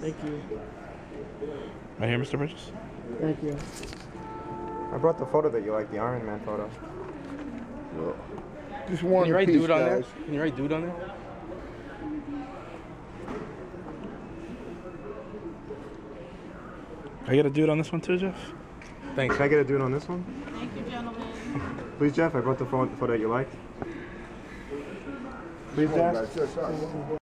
Thank you. Right here, Mr. Bridges. Thank you. I brought the photo that you like, the Iron Man photo. Just Can you write peace, dude on there? Can you write dude on there? I get a dude on this one too, Jeff? Thanks. Can I get a dude on this one? Thank you, gentlemen. Please, Jeff. I brought the photo, photo that you liked. Please, Jeff.